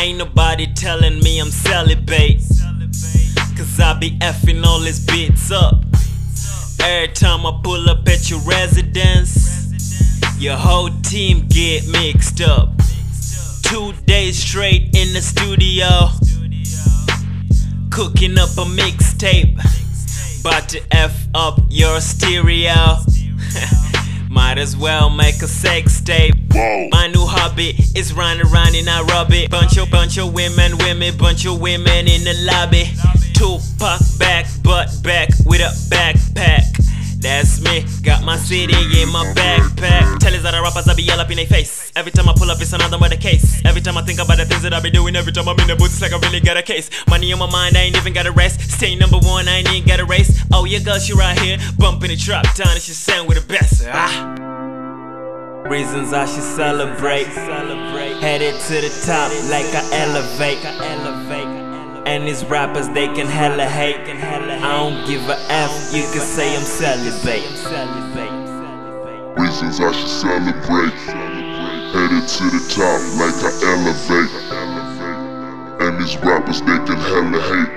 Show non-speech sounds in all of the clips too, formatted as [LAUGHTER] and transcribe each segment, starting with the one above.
ain't nobody telling me I'm celibate. Cause I be effing all these beats up. Every time I pull up at your residence, your whole team get mixed up. Two days straight in the studio, cooking up a mixtape. About to F up your stereo. [LAUGHS] Might as well make a sex tape. My new hobby is running around and I rub it. Bunch of bunch of women, women, bunch of women in the lobby. Tupac back, butt back with a backpack. That's me, got my city in my backpack. Tell us that the rappers I be yell up in their face. Every time I pull up, it's another murder case. Every time I think about the things that I be doing, every time I'm in the booth, it's like I really got a case. Money on my mind, I ain't even got a rest. Stay number one, I ain't even got a race. Oh, yeah, girl, she right here, bumping the Trap Town, and she sang with the best. Ah. Reasons I should celebrate. Headed to the top like I elevate. And these rappers, they can hella hate. I don't give a F, you can say I'm celibate. Reasons I should celebrate. Headed to the top like I elevate. And these rappers, they can hella hate.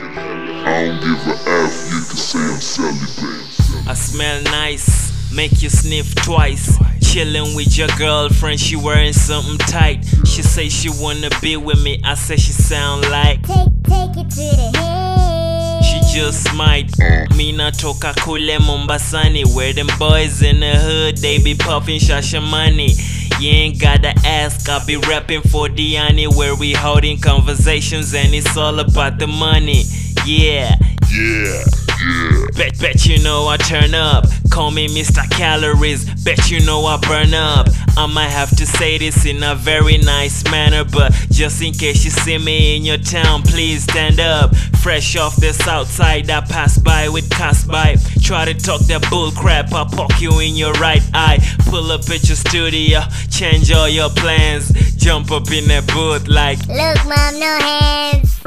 I don't give a F, you can say I'm celibate. I smell nice, make you sniff twice. Chillin' with your girlfriend, she wearing something tight. She say she wanna be with me, I say she sound like. Take, take it to the head. She just might. Me natoka kule Mombasani, where them boys in the hood they be puffin' shashamani. You ain't gotta ask, I be rapping for Diani, where we holding conversations and it's all about the money. Yeah, Yeah, yeah. bet bet you know I turn up. Call me Mr. Calories, bet you know I burn up. I might have to say this in a very nice manner, but just in case you see me in your town, please stand up. Fresh off the south side, I pass by with cast by. Try to talk that bull crap, I poke you in your right eye. Pull up at your studio, change all your plans. Jump up in that booth like Look, mom, no hands.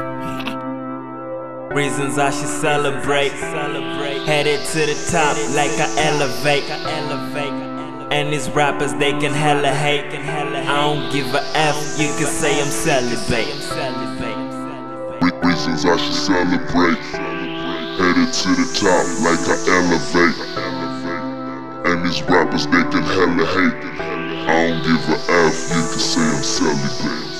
Reasons I should celebrate. Headed to the top like I elevate. And these rappers, they can hella hate. I don't give a F, you can say I'm celibate. Re- Reasons I should celebrate. Headed to the top like I elevate. And these rappers, they can hella hate. I don't give a F, you can say I'm celibate.